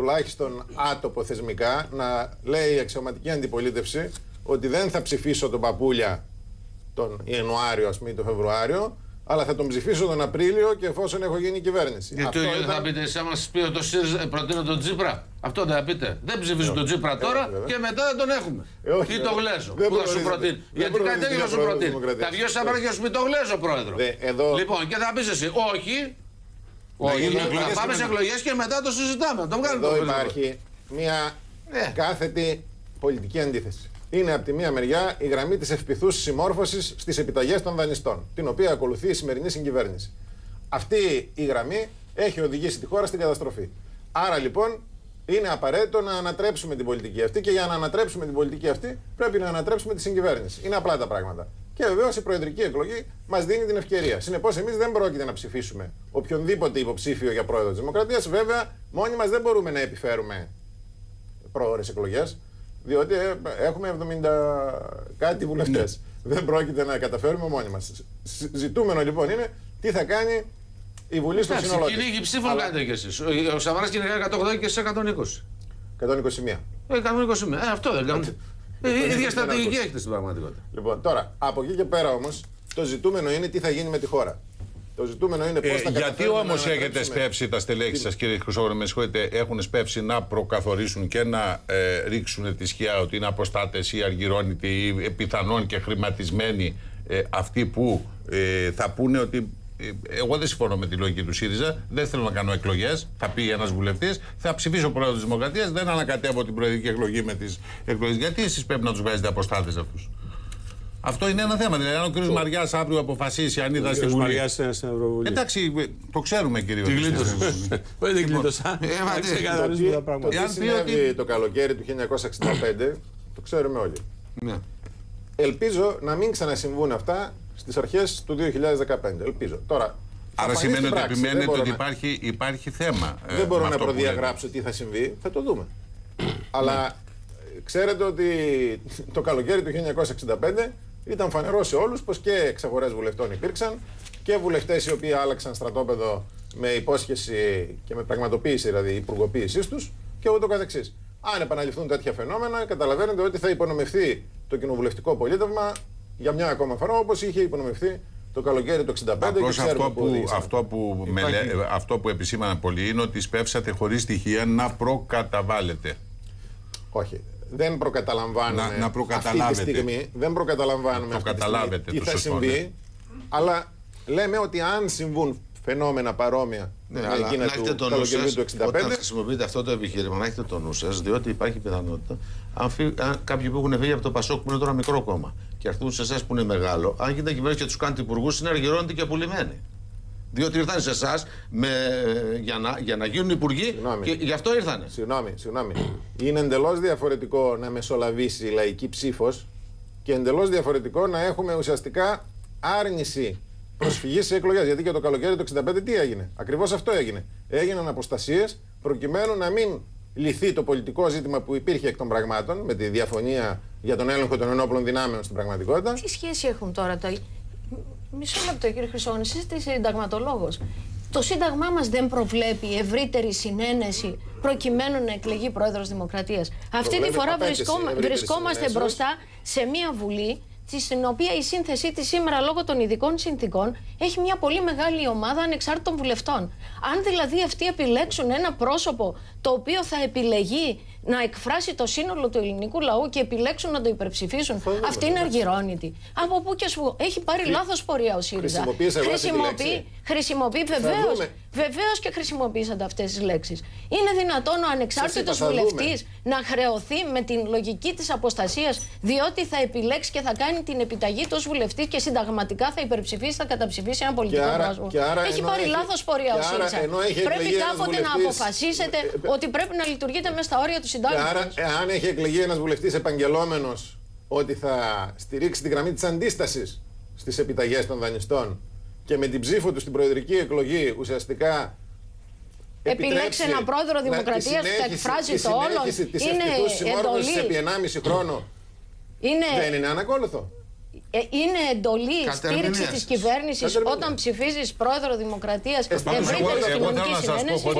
τουλάχιστον άτοπο θεσμικά, να λέει η αξιωματική αντιπολίτευση ότι δεν θα ψηφίσω τον Παπούλια τον Ιανουάριο, ας πούμε, ή τον Φεβρουάριο, αλλά θα τον ψηφίσω τον Απρίλιο και εφόσον έχω γίνει κυβέρνηση. Γιατί το ίδιο θα πείτε, εσάς μας πει ότι το ΣΥΡΙΖΑ προτείνω τον Τζίπρα. Αυτό δεν θα πείτε. Δεν ψηφίζω τον Τζίπρα τώρα και μετά δεν τον έχουμε. Ε, όχι, Ή βέβαια. τον Γλέζο Δεν που θα σου προορίζεται. προτείνει. Δεν Γιατί κάτι προορίζεται τέτοιο θα για σου πρόεδρο προτείνει. Δημοκρατίας. Θα βγει ο Σαμαρά και θα σου πει τον Γλέζο πρόεδρο. Δε, εδώ- Λοιπόν, και θα πεις εσύ, όχι. Όχι, γίνουν θα εκλογές πάμε και σε μετά. εκλογές και μετά το συζητάμε. Να τον βγάλουμε Εδώ τον Γλέζο. υπάρχει μια Ναι. κάθετη πολιτική αντίθεση. Είναι από τη μία μεριά η γραμμή της ευπηθούς συμμόρφωσης στις επιταγές των δανειστών, την οποία ακολουθεί η σημερινή συγκυβέρνηση. Αυτή η γραμμή έχει οδηγήσει τη χώρα στην καταστροφή. Άρα λοιπόν είναι απαραίτητο να ανατρέψουμε την πολιτική αυτή και για να ανατρέψουμε την πολιτική αυτή πρέπει να ανατρέψουμε τη συγκυβέρνηση. Είναι απλά τα πράγματα. Και βεβαίως η προεδρική εκλογή μας δίνει την ευκαιρία. Συνεπώς, εμείς δεν πρόκειται να ψηφίσουμε οποιονδήποτε υποψήφιο για πρόεδρο της Δημοκρατίας. Βέβαια, μόνοι μας δεν μπορούμε να επιφέρουμε πρόορες εκλογές, διότι ε, έχουμε 70 κάτι βουλευτές. Δεν πρόκειται να καταφέρουμε μόνοι μας. Ζητούμενο λοιπόν είναι τι θα κάνει η Βουλή στο Εντάξει, σύνολό της. κυνήγι ψήφων Αλλά- κάνετε κι εσείς. Ο Σαμαράς κυνηγάει 180 και εσείς 120. 121. Ε, 120 Ε, αυτό δεν κάνετε. Ε, Η ίδια δεν στρατηγική ακούω. έχετε στην πραγματικότητα. Λοιπόν, τώρα, από εκεί και πέρα όμως, το ζητούμενο είναι τι θα γίνει με τη χώρα. Το ζητούμενο είναι πώς Ε, θα γιατί καταφέρουμε όμως να έχετε ανατρέψουμε- σπεύσει τα στελέχη σας, κύριε Χρυσόγονο, με συγχωρείτε, έχουν σπεύσει να προκαθορίσουν και να ε, ρίξουν τη σκιά ότι είναι αποστάτες ή αργυρώνητοι ή ε, πιθανόν και χρηματισμένοι ε, αυτοί που ε, θα πούνε ότι. Ε, Εγώ δεν συμφωνώ με τη λογική του ΣΥΡΙΖΑ. Δεν θέλω να κάνω εκλογές. Θα πει ένας βουλευτής. Θα ψηφίσω πρόεδρο της Δημοκρατίας. Δεν ανακατεύω την προεδρική εκλογή με τις εκλογές. Γιατί εσείς πρέπει να τους βγάζετε αποστάτες αυτούς; Αυτό είναι ένα θέμα. Δηλαδή, αν ο κ. Μαριάς αύριο αποφασίσει αν είδα στη Ο Βουλή. Μαριάς είναι στην Ευρωβουλή. Εντάξει, το ξέρουμε κύριε Τι Οδυσσέα. γλίτωσες. Όχι, δεν κλείτωσα. Ε, μα Να τι, ξεκαθαρίσουμε τα Το πράγματα. τι Εάν πει συνέβη ότι- το καλοκαίρι του 1965, το ξέρουμε όλοι. Ναι. Ελπίζω να μην ξανασυμβούν αυτά στις αρχές του 2015. Ελπίζω. Τώρα, θα Άρα φανεί σημαίνει στην ότι πράξη. επιμένετε Δεν μπορώ ότι να- υπάρχει, υπάρχει θέμα. ε, Δεν μπορώ με να αυτό που λέτε. προδιαγράψω τι θα συμβεί. Θα το δούμε. Αλλά ε, ξέρετε ότι το καλοκαίρι του 1965 ήταν φανερό σε όλους πως και εξαγορές βουλευτών υπήρξαν και βουλευτές οι οποίοι άλλαξαν στρατόπεδο με υπόσχεση και με πραγματοποίηση δηλαδή υπουργοποίησής τους και ούτω καθεξής. Αν επαναληφθούν τέτοια φαινόμενα, καταλαβαίνετε ότι θα υπονομευθεί το κοινοβουλευτικό πολίτευμα για μια ακόμα φορά όπως είχε υπονομευθεί το καλοκαίρι του 1965 και Απλώς ξέρουμε αυτό που που, οδήγησαν. αυτό, που με Υπάρχει- λέ- αυτό που επισήμαναν πολλοί είναι ότι σπεύσατε χωρίς στοιχεία να προκαταβάλλετε. Όχι. Δεν προκαταλαμβάνουμε Να- να προκαταλάβετε. αυτή τη στιγμή. Δεν προκαταλαμβάνουμε Να αυτή τη προκαταλάβετε στιγμή τι το θα σωστό, συμβεί. ναι. Αλλά λέμε ότι αν συμβούν φαινόμενα παρόμοια Ναι, με αλλά εκείνα να έχετε του το νου καλοκαιριού σας, του 65. όταν χρησιμοποιείτε αυτό το επιχείρημα, να έχετε το νου σας, διότι υπάρχει πιθανότητα αν, φύ, αν κάποιοι που έχουν φύγει από το Πασόκ που είναι τώρα μικρό κόμμα και έρθουν σε εσάς που είναι μεγάλο, αν γίνεται κυβέρνηση και τους κάνετε υπουργούς, είναι αργυρώνητοι και απολυμμένοι. Διότι ήρθαν σε εσάς για, να, για να γίνουν υπουργοί Συγγνώμη. και γι' αυτό ήρθανε. Συγγνώμη, συγγνώμη. Είναι εντελώς διαφορετικό να μεσολαβήσει η λαϊκή ψήφος και εντελώς διαφορετικό να έχουμε ουσιαστικά άρνηση προσφυγής σε εκλογές. Γιατί και το καλοκαίρι του 65 τι έγινε; Ακριβώς αυτό έγινε. Έγιναν αποστασίες προκειμένου να μην λυθεί το πολιτικό ζήτημα που υπήρχε εκ των πραγμάτων με τη διαφωνία για τον έλεγχο των ενόπλων δυνάμεων στην πραγματικότητα. Τι σχέση έχουν τώρα τα. Μισό λεπτό, κύριε Χρυσόγονη, εσείς είστε συνταγματολόγος. Το Σύνταγμά μας δεν προβλέπει ευρύτερη συνένεση προκειμένου να εκλεγεί πρόεδρος Δημοκρατίας. Αυτή τη Προβλέπει φορά απέτηση βρισκόμα- ευρύτερης βρισκόμαστε συνενέσεως. μπροστά σε μια Βουλή τη- στην οποία η σύνθεσή της σήμερα λόγω των ειδικών συνθήκων έχει μια πολύ μεγάλη ομάδα ανεξάρτητων βουλευτών. Αν δηλαδή αυτοί επιλέξουν ένα πρόσωπο το οποίο θα επιλεγεί να εκφράσει το σύνολο του ελληνικού λαού και επιλέξουν να το υπερψηφίσουν, αυτή είναι αργυρώνητη. Από πού και σου έχει πάρει λάθος πορεία ο ΣΥΡΙΖΑ. Χρησιμοποίησε εγώ αυτή τη Χρησιμοποιεί, λέξη. χρησιμοποιεί βεβαίω. δούμε. Βεβαίως και χρησιμοποίησατε αυτές τις λέξεις. Είναι δυνατόν ο ανεξάρτητος θα βουλευτή δούμε. να χρεωθεί με την λογική της αποστασίας, διότι θα επιλέξει και θα κάνει την επιταγή του ως βουλευτής και συνταγματικά θα υπερψηφίσει, θα καταψηφίσει ένα πολιτικό άρα- πρόσωπο. και άρα έχει ενώ πάρει έχει- λάθος πορεία ο και άρα ΣΥΡΙΖΑ. ενώ έχει Πρέπει εκλεγεί ένας κάποτε να βουλευτής- αποφασίσετε Ε, ε, ότι πρέπει να λειτουργείτε μέσα στα όρια του Και συντάγματο. άρα, εάν έχει εκλεγεί ένας βουλευτής επαγγελόμενος ότι θα στηρίξει τη γραμμή της αντίστασης στις επιταγές των δανειστών και με την ψήφο του στην προεδρική εκλογή ουσιαστικά. Επιλέξει επιτρέψει ένα πρόεδρο να- τη δημοκρατίας που θα συνέχιση- εκφράζει τη το όλον. συνέχιση της Είναι ευτυχούς συμμόρφωσης εντολή. επί 1,5 χρόνο. Είναι, Δεν είναι ανακόλουθο. ε, είναι εντολή Κατερμηνίας. στήριξη της κυβέρνησης Κατερμηνίας. όταν ψηφίζεις πρόεδρο Δημοκρατίας πάντως ευρύτερη εγώ- εγώ κοινωνικής θέλω να σας πω, συνένεσης. χωρίς